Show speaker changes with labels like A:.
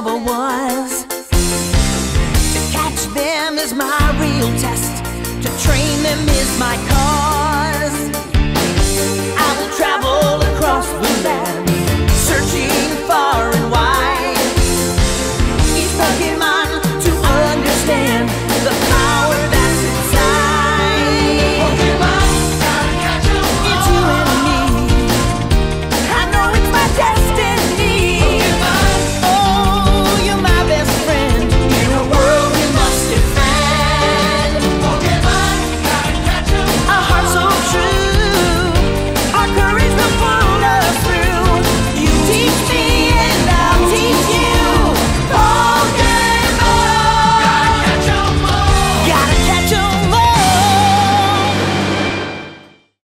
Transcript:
A: ever was. To catch them is my real test. To train.